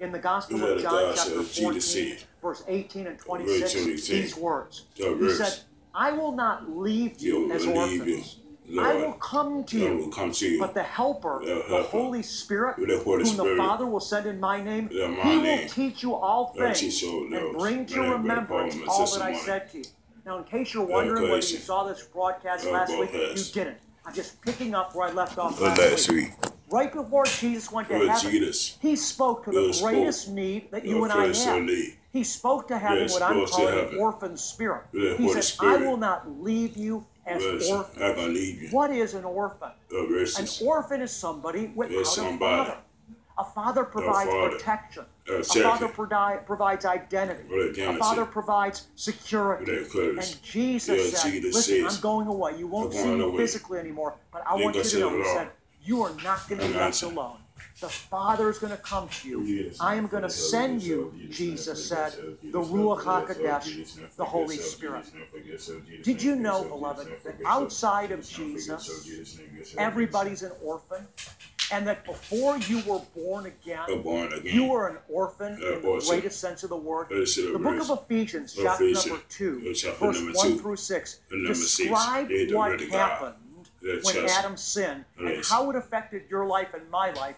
in the Gospel of John, chapter 14, verse 18 and Verse 26, 26. these words. He said, I will not leave you as will leave you, orphans. Lord. I will come to you. will come to you. But the Helper, The the Holy Spirit, the Holy whom the Father will send in my name, my He will teach you all things you all and bring to your remembrance all that I said to you. Now, in case you're wondering whether you saw this broadcast last week, you didn't. I'm just picking up where I left off last, last week. week. Right before Jesus went to heaven, Jesus. He spoke to the greatest need that you and I have. He spoke to having what I'm calling orphan spirit. He said, I will not leave you as orphans. I leave you. What is an orphan? The An orphan is somebody without Yes, a father. A father provides father. protection. A father provi- provides identity. A father provides security. And Jesus said, "Listen, says, I'm going away. You won't see me physically anymore, but I want you to know." He said, "You are not going to be left alone. The Father is going to come to you. I am going to send you," Jesus said, "the Ruach Hakodesh, the Holy Spirit." Did you know, beloved, that outside of Jesus, Everybody's an orphan, and that before you were born again, born again. you were an orphan in the greatest sense of the word. Greatest sense of The book of. Ephesians, chapter number 2, uh, chapter verse number 1 two, through 6, and number six. describe what word of God. happened Yeah, when Adam sinned and how it affected your life and my life.